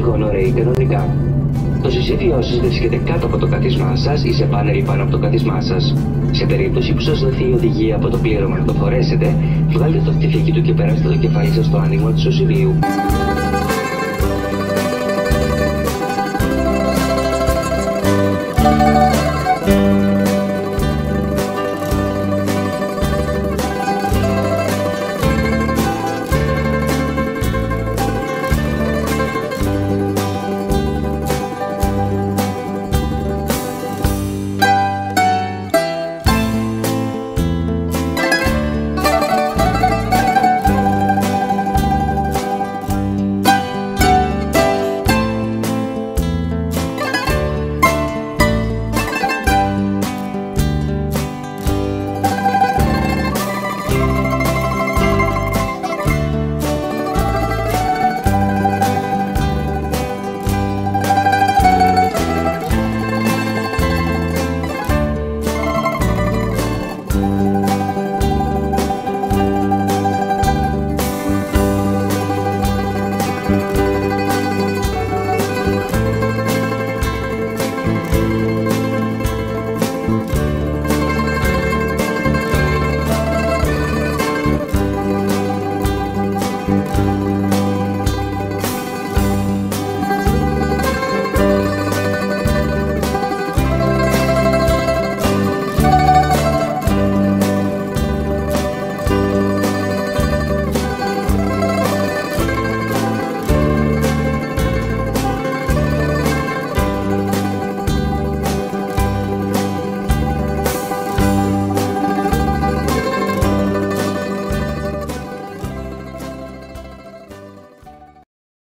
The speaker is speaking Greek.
Τυχόν ωραίοι κανονικά. Το συσίδιό σας βρίσκεται κάτω από το καθισμά σας ή σε πάνελ πάνω από το καθισμά σας. Σε περίπτωση που σας δοθεί η οδηγία από το πλήρωμα να το φορέσετε, βγάλτε το φτυφίκι του και περάστε το κεφάλι σας στο άνοιγμα του σωσιδίου.